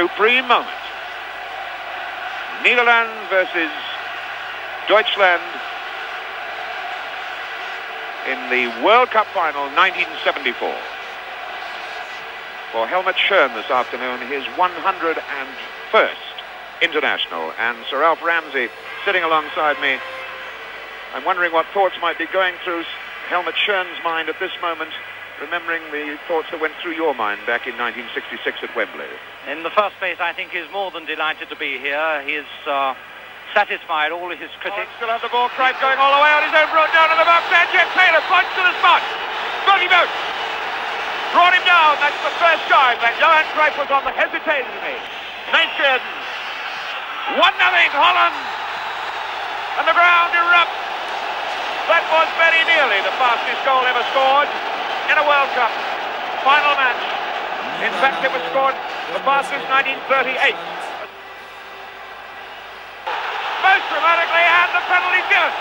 supreme moment. Netherlands versus Deutschland in the World Cup final 1974. For Helmut Schoen this afternoon, his 101st international. And Sir Alf Ramsey sitting alongside me. I'm wondering what thoughts might be going through Helmut Schoen's mind at this moment remembering the thoughts that went through your mind back in 1966 at Wembley? In the first place, I think he's more than delighted to be here. He's uh, satisfied all of his critics. Oh, still have the ball. Cruyff going all the way on his own road down to the box. And Jeff Taylor points to the spot. Boogie boat. Brought him down. That's the first time that Johan Cruyff was on the hesitatingly. Ninth Gurdon. One nothing Holland. And the ground erupts. That was very nearly the fastest goal ever scored a World Cup final match. In fact, it was scored the fastest 1938. Most dramatically, and the penalty given.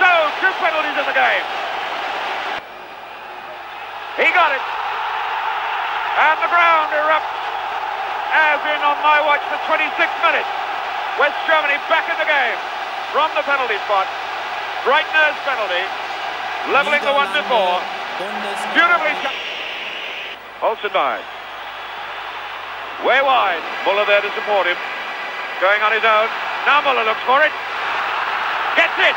So, two penalties in the game. He got it. And the ground erupts, as in on my watch, the 26th minute. West Germany back in the game from the penalty spot. Breitner's penalty, leveling the one before. Beautifully shot. Olsen by. Way wide. Muller there to support him. Going on his own. Now Muller looks for it. Gets it.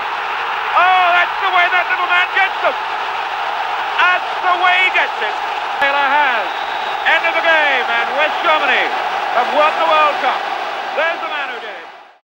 Oh, that's the way that little man gets them. That's the way he gets it. Taylor has. End of the game, and West Germany have won the World Cup. There's the man.